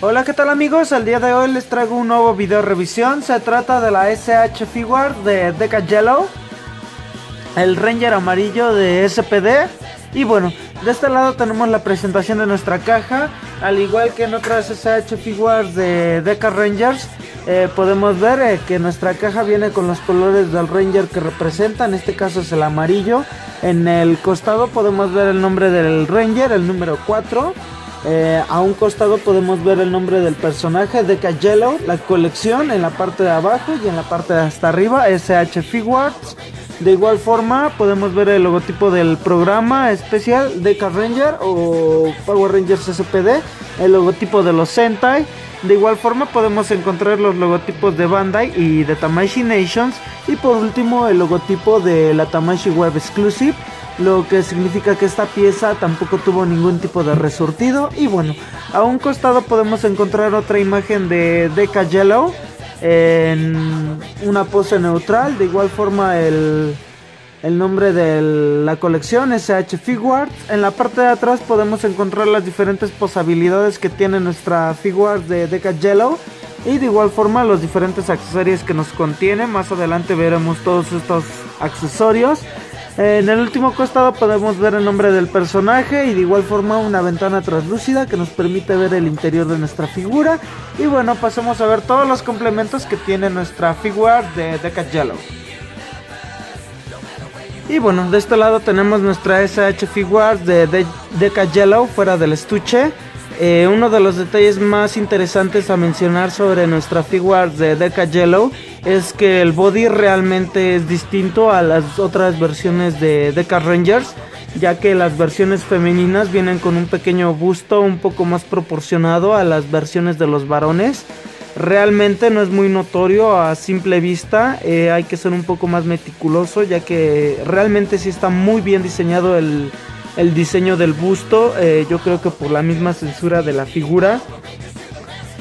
Hola, ¿qué tal amigos? El día de hoy les traigo un nuevo video revisión. Se trata de la SH Figure de Deca Yellow, el Ranger amarillo de SPD. Y bueno, de este lado tenemos la presentación de nuestra caja. Al igual que en otras SH Figures de Deca Rangers, eh, podemos ver eh, que nuestra caja viene con los colores del Ranger que representa. En este caso es el amarillo. En el costado podemos ver el nombre del Ranger, el número 4. Eh, a un costado podemos ver el nombre del personaje, Deca Yellow, la colección en la parte de abajo y en la parte de hasta arriba, SH Figures. De igual forma podemos ver el logotipo del programa especial Deca Ranger o Power Rangers SPD, el logotipo de los Sentai. De igual forma podemos encontrar los logotipos de Bandai y de Tamashii Nations. Y por último el logotipo de la Tamashii Web Exclusive lo que significa que esta pieza tampoco tuvo ningún tipo de resurtido. Y bueno, a un costado podemos encontrar otra imagen de Deca Yellow en una pose neutral, de igual forma el, el nombre de la colección SH Figuarts. En la parte de atrás podemos encontrar las diferentes posibilidades que tiene nuestra Figuarts de Deca Yellow y de igual forma los diferentes accesorios que nos contiene. Más adelante veremos todos estos accesorios. En el último costado podemos ver el nombre del personaje y de igual forma una ventana translúcida que nos permite ver el interior de nuestra figura. Y bueno, pasemos a ver todos los complementos que tiene nuestra figura de Deca Yellow. Y bueno, de este lado tenemos nuestra SH Figuarts de, de Deca Yellow fuera del estuche. Eh, uno de los detalles más interesantes a mencionar sobre nuestra Figuarts de Deca Yellow es que el body realmente es distinto a las otras versiones de Deca Rangers, ya que las versiones femeninas vienen con un pequeño busto un poco más proporcionado a las versiones de los varones. Realmente no es muy notorio a simple vista, eh, hay que ser un poco más meticuloso, ya que realmente sí está muy bien diseñado el, diseño del busto. Eh, yo creo que por la misma censura de la figura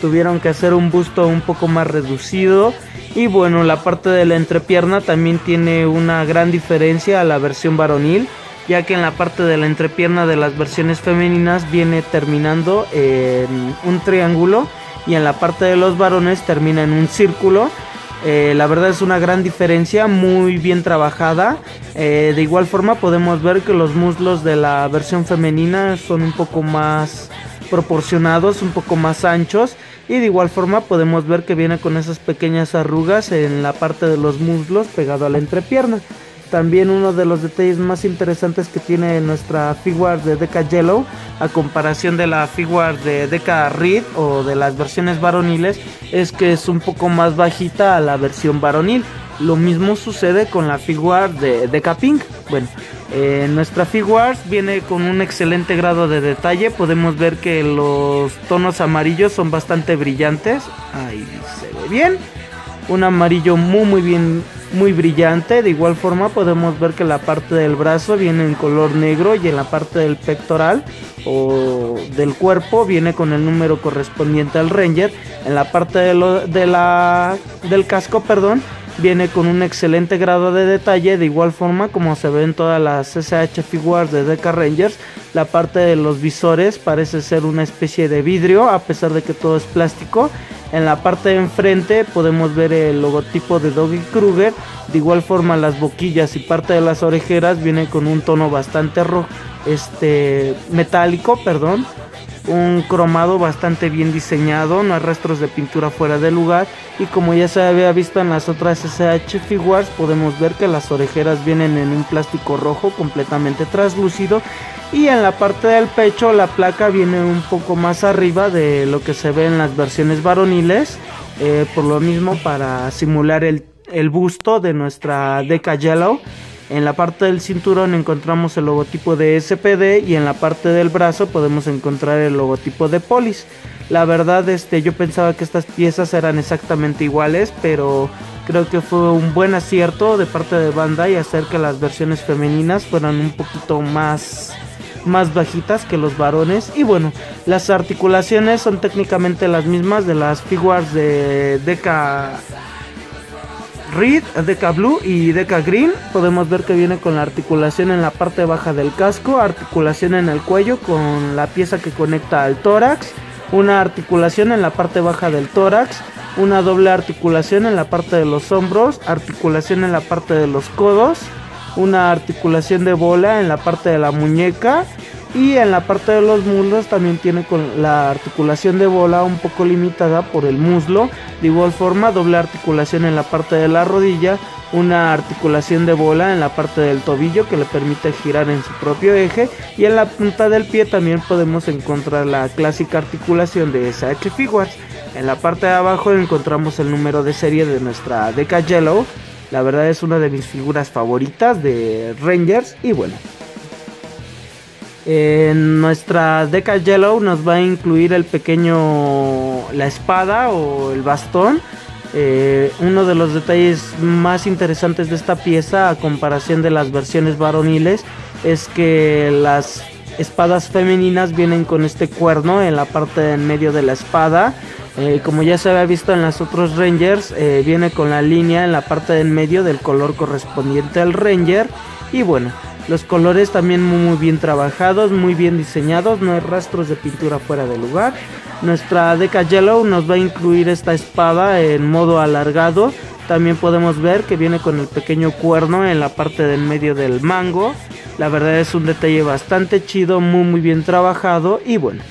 tuvieron que hacer un busto un poco más reducido y bueno, la parte de la entrepierna también tiene una gran diferencia a la versión varonil, ya que en la parte de la entrepierna de las versiones femeninas viene terminando en un triángulo y en la parte de los varones termina en un círculo. Eh, la verdad es una gran diferencia, muy bien trabajada. Eh, de igual forma podemos ver que los muslos de la versión femenina son un poco más proporcionados, un poco más anchos y de igual forma podemos ver que viene con esas pequeñas arrugas en la parte de los muslos pegado a la entrepierna. También uno de los detalles más interesantes que tiene nuestra figure de Deca Yellow a comparación de la figure de Deca Reed o de las versiones varoniles es que es un poco más bajita a la versión varonil. Lo mismo sucede con la figure de Deca Pink. Bueno, eh, nuestra figure viene con un excelente grado de detalle. Podemos ver que los tonos amarillos son bastante brillantes. Ahí se ve bien. Un amarillo muy muy bien, muy brillante. De igual forma podemos ver que la parte del brazo viene en color negro y en la parte del pectoral o del cuerpo viene con el número correspondiente al Ranger. En la parte de, de la, del casco, perdón, Viene con un excelente grado de detalle, de igual forma como se ve en todas las SH Figures de Deca Rangers. La parte de los visores parece ser una especie de vidrio, a pesar de que todo es plástico. En la parte de enfrente podemos ver el logotipo de Doggy Kruger. De igual forma las boquillas y parte de las orejeras vienen con un tono bastante rojo, este metálico, perdón un cromado bastante bien diseñado, no hay rastros de pintura fuera de lugar y como ya se había visto en las otras SH Figures podemos ver que las orejeras vienen en un plástico rojo completamente translúcido y en la parte del pecho la placa viene un poco más arriba de lo que se ve en las versiones varoniles, eh, por lo mismo para simular el busto de nuestra Deca Yellow en la parte del cinturón encontramos el logotipo de SPD y en la parte del brazo podemos encontrar el logotipo de Polis. La verdad, este, yo pensaba que estas piezas eran exactamente iguales, pero creo que fue un buen acierto de parte de Bandai hacer que las versiones femeninas fueran un poquito más más bajitas que los varones y bueno las articulaciones son técnicamente las mismas de las figuras de Deca Red, Deca Blue y Deca Green. Podemos ver que viene con la articulación en la parte baja del casco, articulación en el cuello con la pieza que conecta al tórax, una articulación en la parte baja del tórax, una doble articulación en la parte de los hombros, articulación en la parte de los codos, una articulación de bola en la parte de la muñeca y en la parte de los muslos también tiene con la articulación de bola un poco limitada por el muslo. De forma, doble articulación en la parte de la rodilla, una articulación de bola en la parte del tobillo que le permite girar en su propio eje. Y en la punta del pie también podemos encontrar la clásica articulación de SH Figures. En la parte de abajo encontramos el número de serie de nuestra Deca Yellow. La verdad es una de mis figuras favoritas de Rangers. Y bueno, en nuestra Deca Yellow nos va a incluir el pequeño, la espada o el bastón. Eh, uno de los detalles más interesantes de esta pieza a comparación de las versiones varoniles es que las espadas femeninas vienen con este cuerno en la parte en medio de la espada. Eh, como ya se había visto en las otros Rangers, eh, viene con la línea en la parte en medio del color correspondiente al Ranger. Y bueno, los colores también muy, bien trabajados, muy bien diseñados, no hay rastros de pintura fuera de lugar. Nuestra Deca Yellow nos va a incluir esta espada en modo alargado. También podemos ver que viene con el pequeño cuerno en la parte del medio del mango. La verdad es un detalle bastante chido, muy muy bien trabajado y bueno.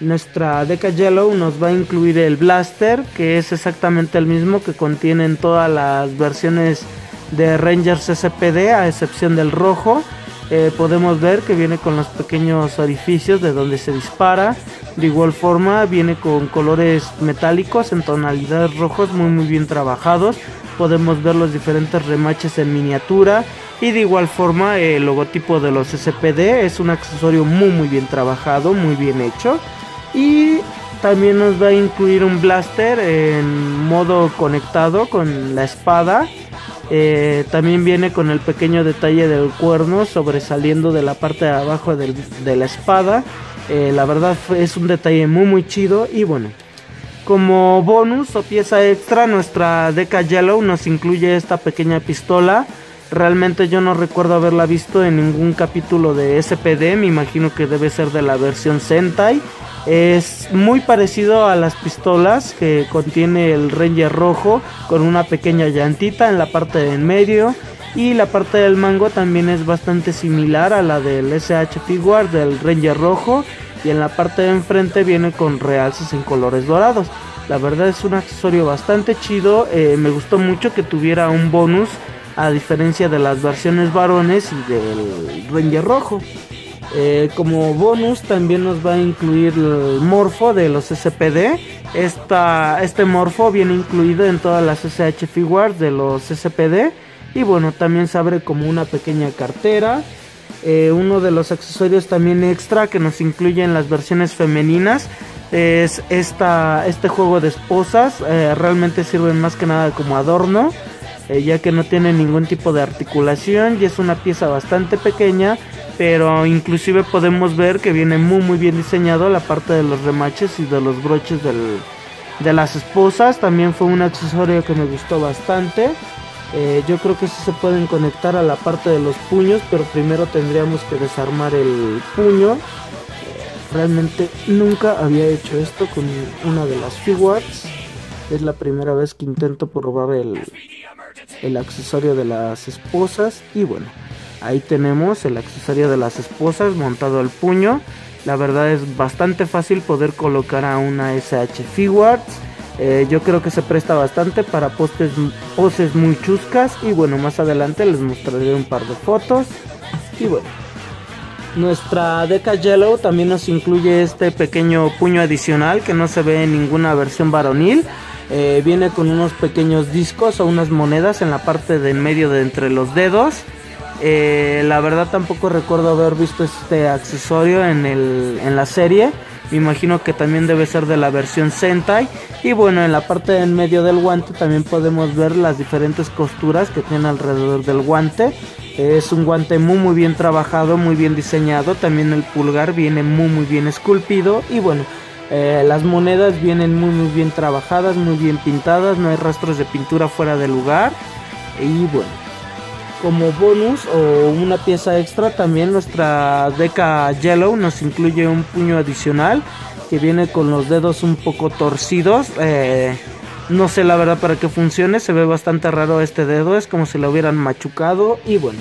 Nuestra Deca Yellow nos va a incluir el blaster, que es exactamente el mismo que contienen todas las versiones de Rangers SPD a excepción del rojo. Eh, podemos ver que viene con los pequeños orificios de donde se dispara. De igual forma viene con colores metálicos en tonalidades rojos muy muy bien trabajados. Podemos ver los diferentes remaches en miniatura. Y de igual forma el logotipo de los SPD es un accesorio muy muy bien trabajado, muy bien hecho. Y también nos va a incluir un blaster en modo conectado con la espada eh, también viene con el pequeño detalle del cuerno sobresaliendo de la parte de abajo de la espada. Eh, la verdad es un detalle muy muy chido y bueno. Como bonus o pieza extra, nuestra Deca Yellow nos incluye esta pequeña pistola. Realmente yo no recuerdo haberla visto en ningún capítulo de SPD, me imagino que debe ser de la versión Sentai. Es muy parecido a las pistolas que contiene el Ranger rojo con una pequeña llantita en la parte de en medio y la parte del mango también es bastante similar a la del SH Figuarts del Ranger rojo y en la parte de enfrente viene con realces en colores dorados. La verdad es un accesorio bastante chido, eh, me gustó mucho que tuviera un bonus a diferencia de las versiones varones y del Ranger rojo. Eh, como bonus también nos va a incluir el morfo de los SPD. Esta, este morfo viene incluido en todas las SH Figures de los SPD. Y bueno, también se abre como una pequeña cartera. Eh, uno de los accesorios también extra que nos incluye en las versiones femeninas es esta, este juego de esposas. Eh, realmente sirven más que nada como adorno. Ya que no tiene ningún tipo de articulación y es una pieza bastante pequeña pero inclusive podemos ver que viene muy muy bien diseñado la parte de los remaches y de los broches de las esposas. También fue un accesorio que me gustó bastante. Eh, yo creo que sí se pueden conectar a la parte de los puños pero primero tendríamos que desarmar el puño. Realmente nunca había hecho esto con una de las figures es la primera vez que intento probar el, el accesorio de las esposas y bueno Ahí tenemos el accesorio de las esposas montado al puño. La verdad es bastante fácil poder colocar a una SH Figuarts. Eh, yo creo que se presta bastante para postes, poses muy chuscas. Y bueno, más adelante les mostraré un par de fotos. Y bueno, nuestra Deca Yellow también nos incluye este pequeño puño adicional que no se ve en ninguna versión varonil. Eh, viene con unos pequeños discos o unas monedas en la parte de en medio de entre los dedos. Eh, la verdad tampoco recuerdo haber visto este accesorio en, el, en la serie. Me imagino que también debe ser de la versión Sentai. Y bueno, en la parte en medio del guante también podemos ver las diferentes costuras que tiene alrededor del guante. Es un guante muy muy bien trabajado, muy bien diseñado. También el pulgar viene muy muy bien esculpido. Y bueno, Eh, las monedas vienen muy muy bien trabajadas, muy bien pintadas, no hay rastros de pintura fuera de lugar. Y bueno, como bonus o una pieza extra también nuestra Deca Yellow nos incluye un puño adicional que viene con los dedos un poco torcidos. Eh, no sé la verdad para qué funcione, se ve bastante raro este dedo, es como si lo hubieran machucado y bueno.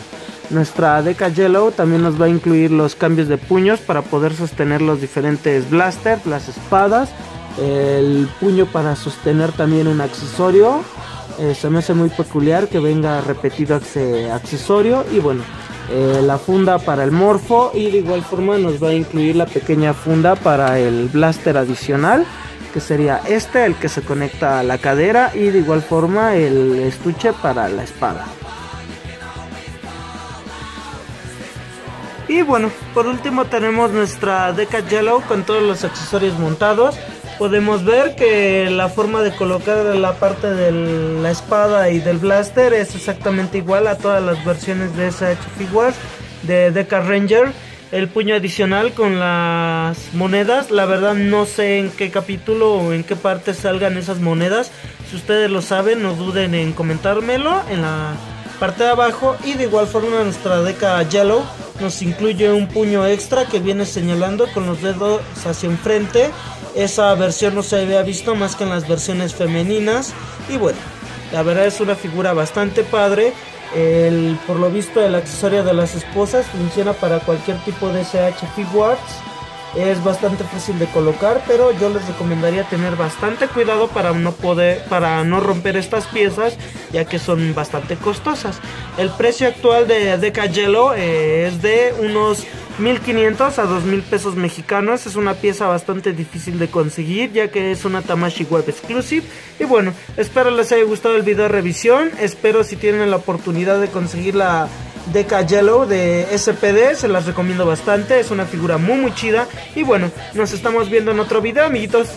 Nuestra Deca Yellow también nos va a incluir los cambios de puños para poder sostener los diferentes blasters, las espadas, el puño para sostener también un accesorio. Eh, se me hace muy peculiar que venga repetido accesorio y bueno, eh, la funda para el morfo y de igual forma nos va a incluir la pequeña funda para el blaster adicional que sería este el que se conecta a la cadera y de igual forma el estuche para la espada. Y bueno, por último tenemos nuestra Deca Yellow con todos los accesorios montados. Podemos ver que la forma de colocar la parte de la espada y del blaster es exactamente igual a todas las versiones de SH Figuarts de Deca Ranger. El puño adicional con las monedas, la verdad no sé en qué capítulo o en qué parte salgan esas monedas. Si ustedes lo saben, no duden en comentármelo en la parte de abajo. Y de igual forma nuestra Deca Yellow nos incluye un puño extra que viene señalando con los dedos hacia enfrente. Esa versión no se había visto más que en las versiones femeninas. Y bueno, la verdad es una figura bastante padre. El, por lo visto el accesorio de las esposas funciona para cualquier tipo de SH Figuarts es bastante fácil de colocar pero yo les recomendaría tener bastante cuidado para no poder para no romper estas piezas ya que son bastante costosas el precio actual de Deca Yellow eh, es de unos 1500 a 2000 pesos mexicanos. Es una pieza bastante difícil de conseguir ya que es una Tamashi Web Exclusive. Y bueno espero les haya gustado el video de revisión. Espero si tienen la oportunidad de conseguir la Deca Yellow de SPD, se las recomiendo bastante, es una figura muy muy chida. Y bueno, nos estamos viendo en otro video amiguitos.